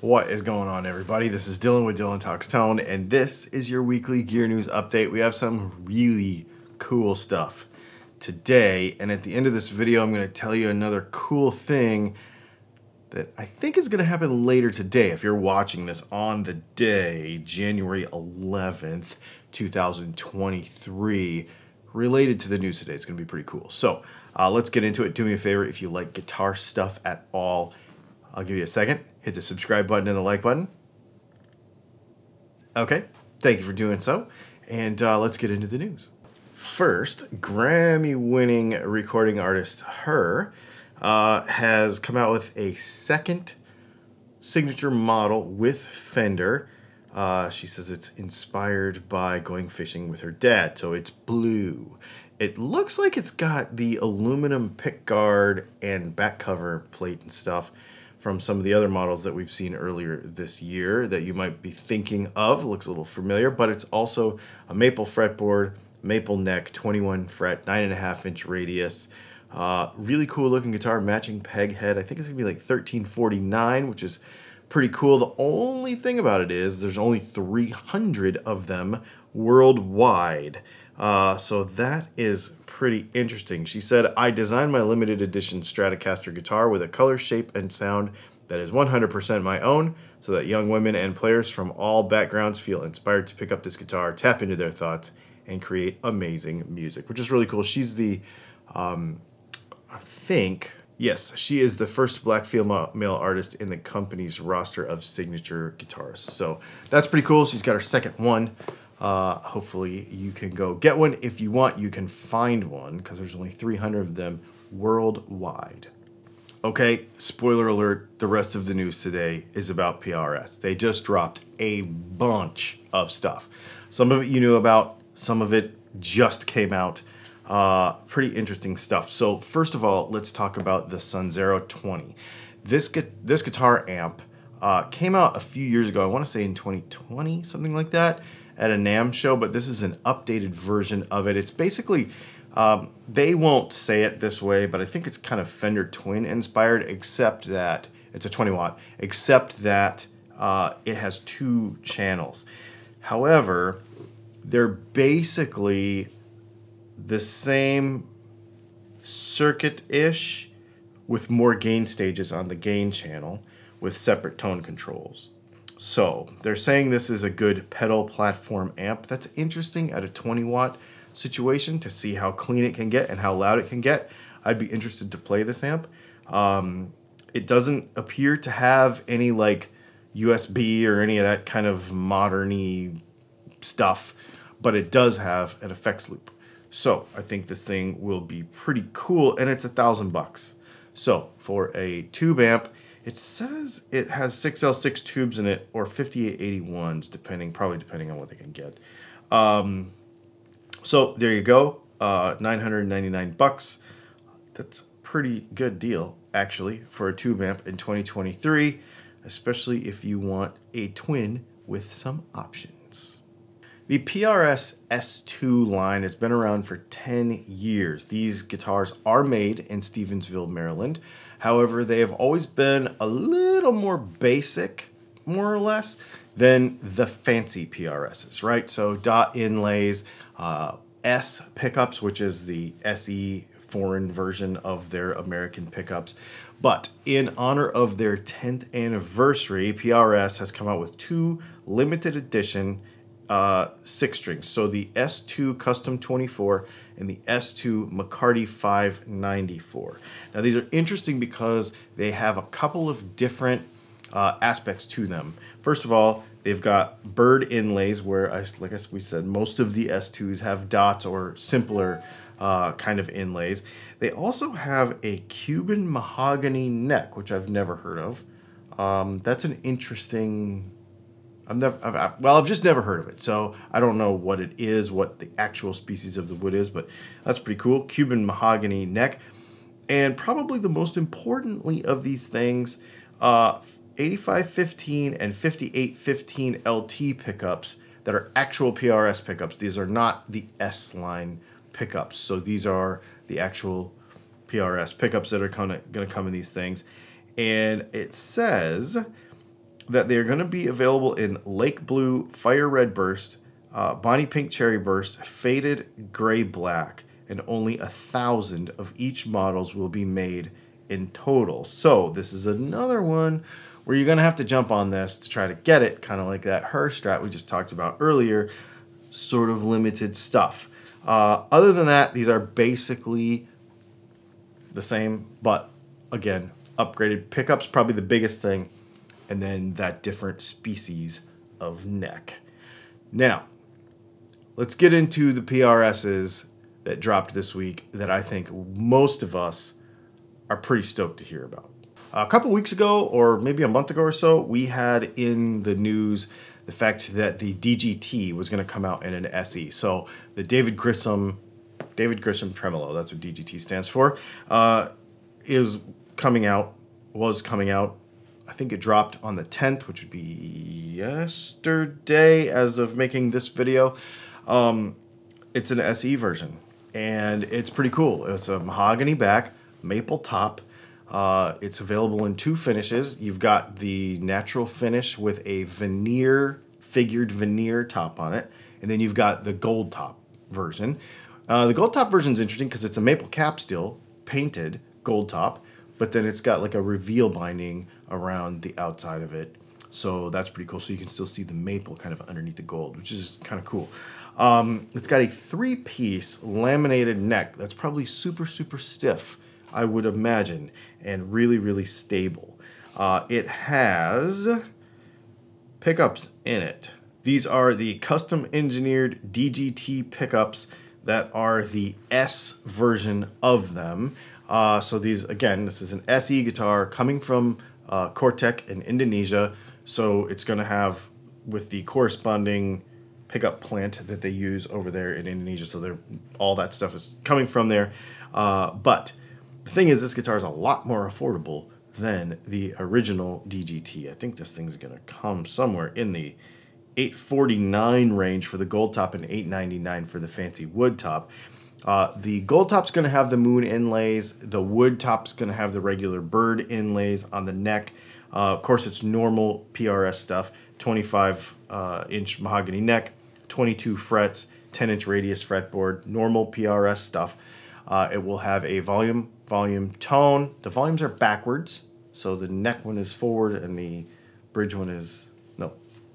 What is going on, everybody? This is Dylan with Dylan Talks Tone, and this is your weekly gear news update. We have some really cool stuff today, and at the end of this video, I'm going to tell you another cool thing that I think is going to happen later today if you're watching this on the day, January 11th, 2023, related to the news today. It's going to be pretty cool. So uh, let's get into it. Do me a favor if you like guitar stuff at all. I'll give you a second. Hit the subscribe button and the like button. Okay, thank you for doing so. And uh, let's get into the news. First, Grammy winning recording artist H.E.R. Uh, has come out with a second signature model with Fender. Uh, she says it's inspired by going fishing with her dad, so it's blue. It looks like it's got the aluminum pick guard and back cover plate and stuff from some of the other models that we've seen earlier this year that you might be thinking of. Looks a little familiar, but it's also a maple fretboard, maple neck, 21 fret, 9.5 inch radius. Uh, really cool looking guitar, matching peg head. I think it's gonna be like 1349, which is pretty cool. The only thing about it is there's only 300 of them worldwide. Uh, so that is pretty interesting. She said, I designed my limited edition Stratocaster guitar with a color, shape, and sound that is 100% my own so that young women and players from all backgrounds feel inspired to pick up this guitar, tap into their thoughts, and create amazing music, which is really cool. She's the, um, I think, yes, she is the first black female artist in the company's roster of signature guitarists. So that's pretty cool. She's got her second one. Uh, hopefully you can go get one. If you want, you can find one because there's only 300 of them worldwide. Okay, spoiler alert, the rest of the news today is about PRS. They just dropped a bunch of stuff. Some of it you knew about, some of it just came out. Uh, pretty interesting stuff. So first of all, let's talk about the Sonzera 20. This, this guitar amp uh, came out a few years ago. I want to say in 2020, something like that at a NAMM show, but this is an updated version of it. It's basically, um, they won't say it this way, but I think it's kind of Fender Twin inspired, except that it's a 20 watt, except that uh, it has two channels. However, they're basically the same circuit-ish with more gain stages on the gain channel with separate tone controls. So they're saying this is a good pedal platform amp. That's interesting at a 20 watt situation to see how clean it can get and how loud it can get. I'd be interested to play this amp. Um, it doesn't appear to have any like USB or any of that kind of moderny stuff, but it does have an effects loop. So I think this thing will be pretty cool and it's a thousand bucks. So for a tube amp, it says it has 6L6 tubes in it or 5881s, depending, probably depending on what they can get. Um, so there you go, uh, 999 bucks. That's a pretty good deal, actually, for a tube amp in 2023, especially if you want a twin with some options. The PRS S2 line has been around for 10 years. These guitars are made in Stevensville, Maryland. However, they have always been a little more basic, more or less, than the fancy PRSs, right? So dot inlays, uh, S pickups, which is the SE foreign version of their American pickups. But in honor of their 10th anniversary, PRS has come out with two limited edition uh, six strings. So the S2 Custom 24 and the S2 McCarty 594. Now these are interesting because they have a couple of different uh, aspects to them. First of all, they've got bird inlays where, I, like I, we said, most of the S2s have dots or simpler uh, kind of inlays. They also have a Cuban mahogany neck, which I've never heard of. Um, that's an interesting I've never, I've, well, I've just never heard of it. So I don't know what it is, what the actual species of the wood is, but that's pretty cool. Cuban mahogany neck. And probably the most importantly of these things, uh, 8515 and 5815 LT pickups that are actual PRS pickups. These are not the S line pickups. So these are the actual PRS pickups that are going to come in these things. And it says that they're going to be available in Lake Blue, Fire Red Burst, uh, Bonnie Pink Cherry Burst, Faded Gray Black, and only a thousand of each models will be made in total. So this is another one where you're going to have to jump on this to try to get it, kind of like that H.E.R. strat we just talked about earlier, sort of limited stuff. Uh, other than that, these are basically the same, but again, upgraded pickups, probably the biggest thing, and then that different species of neck. Now, let's get into the PRSs that dropped this week that I think most of us are pretty stoked to hear about. A couple weeks ago, or maybe a month ago or so, we had in the news the fact that the DGT was going to come out in an SE. So the David Grissom, David Grissom Tremolo, that's what DGT stands for, uh, is coming out, was coming out. I think it dropped on the 10th, which would be yesterday as of making this video. Um, it's an SE version, and it's pretty cool. It's a mahogany back, maple top. Uh, it's available in two finishes. You've got the natural finish with a veneer, figured veneer top on it, and then you've got the gold top version. Uh, the gold top version is interesting because it's a maple cap still, painted gold top, but then it's got like a reveal binding around the outside of it. So that's pretty cool. So you can still see the maple kind of underneath the gold, which is kind of cool. Um, it's got a three-piece laminated neck that's probably super, super stiff I would imagine, and really, really stable. Uh, it has pickups in it. These are the custom engineered DGT pickups that are the S version of them. Uh, so these, again, this is an SE guitar coming from uh, Cor-Tek in Indonesia. So it's going to have with the corresponding pickup plant that they use over there in Indonesia. So they're, all that stuff is coming from there. Uh, but the thing is, this guitar is a lot more affordable than the original DGT. I think this thing's going to come somewhere in the 849 range for the gold top and 899 for the fancy wood top. Uh, the gold top's going to have the moon inlays. The wood top's going to have the regular bird inlays on the neck. Uh, of course, it's normal PRS stuff. 25 uh, inch mahogany neck, 22 frets, 10 inch radius fretboard, normal PRS stuff. Uh, it will have a volume volume, tone. The volumes are backwards, so the neck one is forward and the bridge one is, no,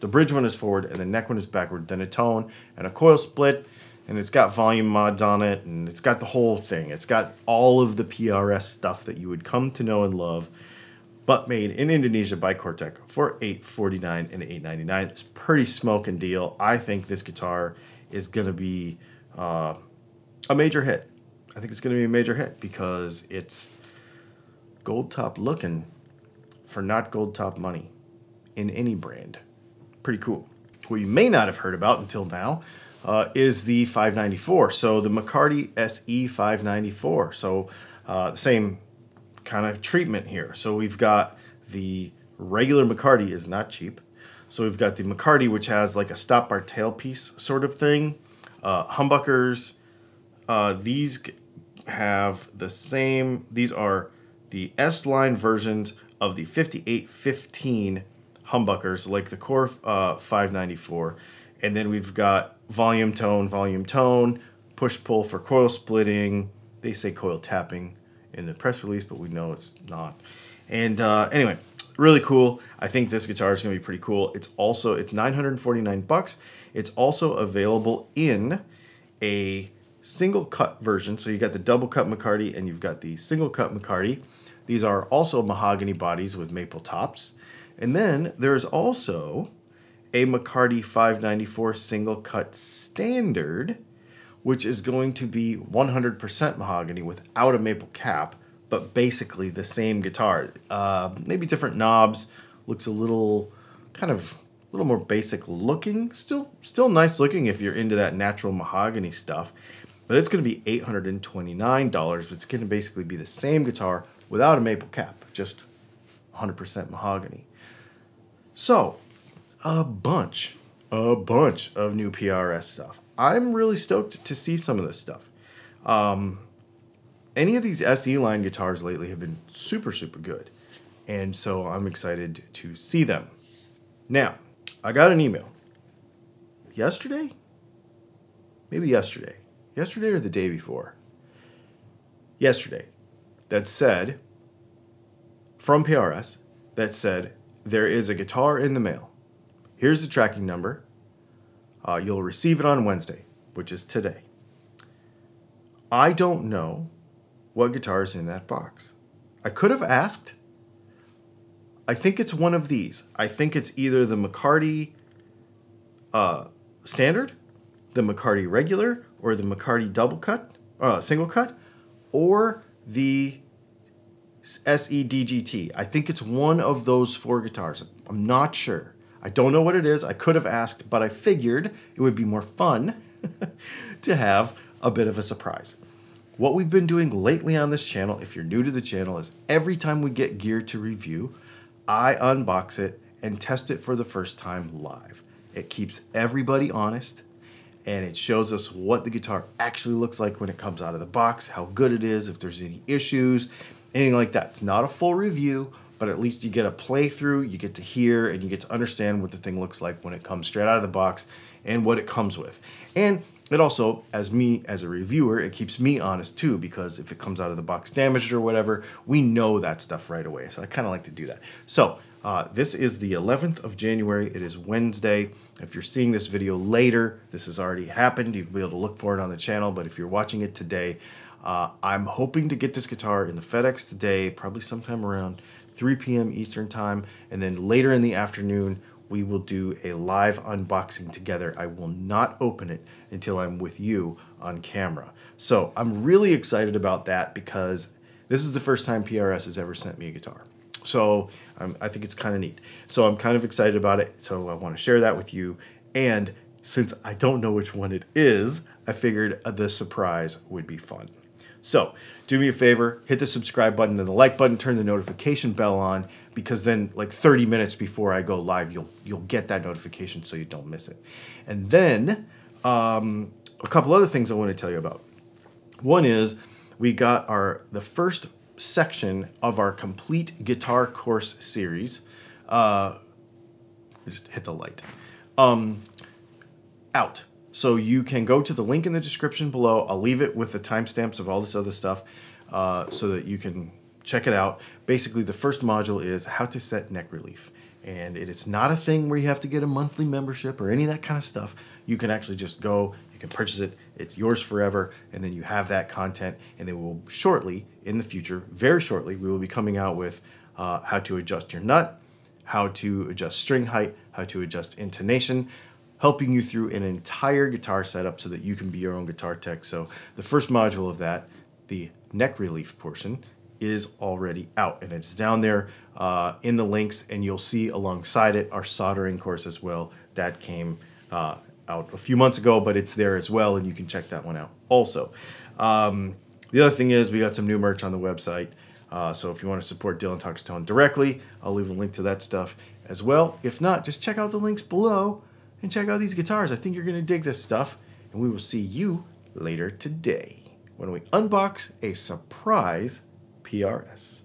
the bridge one is forward and the neck one is backward. Then a tone and a coil split, and it's got volume mods on it, and it's got the whole thing. It's got all of the PRS stuff that you would come to know and love, but made in Indonesia by Cor-Tek for 849 and 899. It's pretty smoking deal. I think this guitar is going to be uh, a major hit. I think it's going to be a major hit because it's gold top looking for not gold top money in any brand. Pretty cool. What you may not have heard about until now uh, is the 594. So the McCarty SE 594. So uh, the same kind of treatment here. So we've got the regular McCarty is not cheap. So we've got the McCarty, which has like a stop bar tailpiece sort of thing. Uh, humbuckers. Uh, these have the same, these are the S-line versions of the 5815 humbuckers like the Core uh, 594. And then we've got volume tone, volume tone, push pull for coil splitting. They say coil tapping in the press release, but we know it's not. And uh, anyway, really cool. I think this guitar is going to be pretty cool. It's also it's 949 bucks. It's also available in a single cut version. So you got the double cut McCarty and you've got the single cut McCarty. These are also mahogany bodies with maple tops. And then there's also a McCarty 594 single cut standard, which is going to be 100% mahogany without a maple cap, but basically the same guitar. Uh, maybe different knobs, looks a little kind of a little more basic looking. Still, still nice looking if you're into that natural mahogany stuff. But it's going to be $829, but it's going to basically be the same guitar without a maple cap, just 100% mahogany. So, a bunch, a bunch of new PRS stuff. I'm really stoked to see some of this stuff. Um, any of these SE line guitars lately have been super, super good. And so I'm excited to see them. Now, I got an email yesterday, maybe yesterday, yesterday or the day before, yesterday, that said from PRS that said there is a guitar in the mail. Here's the tracking number. Uh, you'll receive it on Wednesday, which is today. I don't know what guitar is in that box. I could have asked. I think it's one of these. I think it's either the McCarty uh, standard, the McCarty regular, or the McCarty double cut, uh, single cut, or the SEDGT. I think it's one of those four guitars. I'm not sure. I don't know what it is. I could have asked, but I figured it would be more fun to have a bit of a surprise. What we've been doing lately on this channel, if you're new to the channel, is every time we get gear to review, I unbox it and test it for the first time live. It keeps everybody honest and it shows us what the guitar actually looks like when it comes out of the box, how good it is, if there's any issues, anything like that. It's not a full review, but at least you get a playthrough, you get to hear, and you get to understand what the thing looks like when it comes straight out of the box and what it comes with. And it also, as me as a reviewer, it keeps me honest too because if it comes out of the box damaged or whatever, we know that stuff right away. So I kind of like to do that. So uh, this is the 11th of January. It is Wednesday. If you're seeing this video later, this has already happened. You can be able to look for it on the channel. But if you're watching it today, uh, I'm hoping to get this guitar in the FedEx today, probably sometime around 3 p.m. Eastern Time. And then later in the afternoon, we will do a live unboxing together. I will not open it until I'm with you on camera. So I'm really excited about that because this is the first time PRS has ever sent me a guitar. So um, I think it's kind of neat. So I'm kind of excited about it. So I want to share that with you. And since I don't know which one it is, I figured the surprise would be fun. So do me a favor, hit the subscribe button and the like button, turn the notification bell on because then like 30 minutes before I go live, you'll you'll get that notification so you don't miss it. And then um, a couple other things I want to tell you about. One is we got our the first section of our complete guitar course series. Uh, just hit the light. Um, out. So you can go to the link in the description below. I'll leave it with the timestamps of all this other stuff uh, so that you can check it out. Basically, the first module is how to set neck relief. And it is not a thing where you have to get a monthly membership or any of that kind of stuff. You can actually just go, you can purchase it, it's yours forever, and then you have that content. And then we'll shortly, in the future, very shortly, we will be coming out with uh, how to adjust your nut, how to adjust string height, how to adjust intonation, helping you through an entire guitar setup so that you can be your own guitar tech. So the first module of that, the neck relief portion, is already out and it's down there uh, in the links and you'll see alongside it our soldering course as well. That came uh, out a few months ago but it's there as well and you can check that one out also. Um, the other thing is we got some new merch on the website uh, so if you want to support Dylan Talks Tone directly I'll leave a link to that stuff as well. If not just check out the links below and check out these guitars. I think you're going to dig this stuff. And we will see you later today when we unbox a surprise PRS.